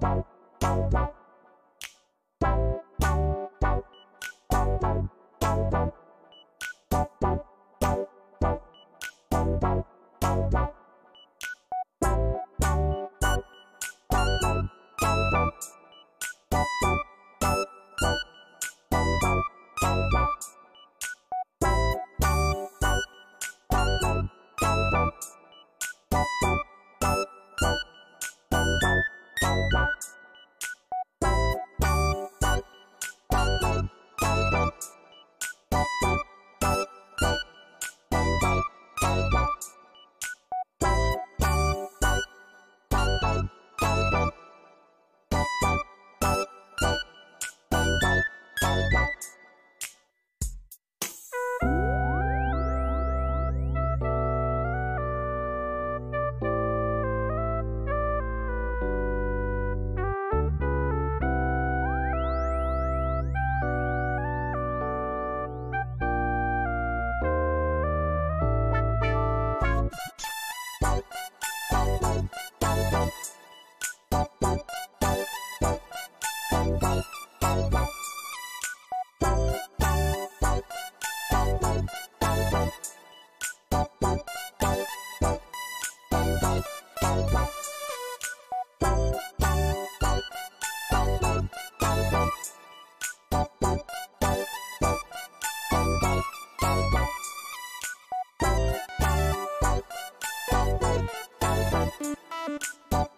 Bye. gmail.com.